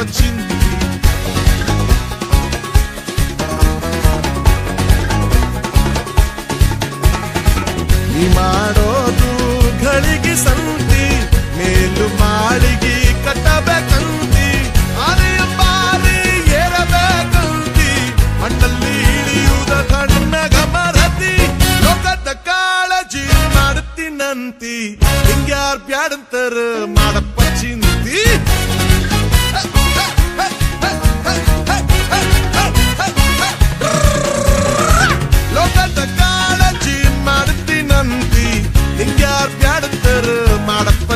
ಮಾಡಪ್ಪ ಚಿಂತಿ ನೀ ಮಾಡೋದು ಗಳಿಗೆ ಸಂತಿ ಮೇಲು ಮಾಳಿಗೆ ಕಟ್ಟಬೇಕಂತಿ ಆನೆಯ ಬಾರಿ ಏರಬೇಕಂತಿ ಮಣ್ಣಲ್ಲಿ ಇಳಿಯುವುದ ಕಣ್ಣ ಗಮರತಿ ಲೋಕದ ಕಾಳಜಿ ಮಾಡ್ತೀನಂತಿ ಹಿಂಗ್ಯಾರ್ ಬ್ಯಾಡಂತರ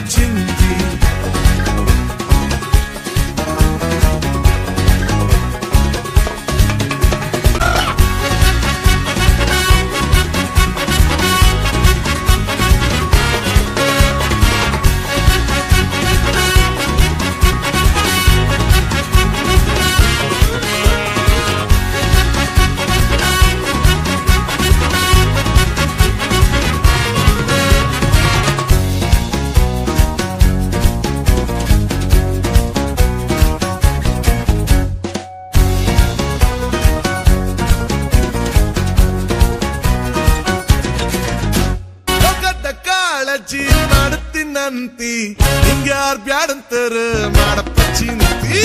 saçın ಜೀವನಡುತ್ತಿ ನಂತಿ ಹಿಂಗೆ ಯಾರು ಬ್ಯಾಡಂತಾರ ಮಾಡಪ್ಪ ಚಿಂತಿ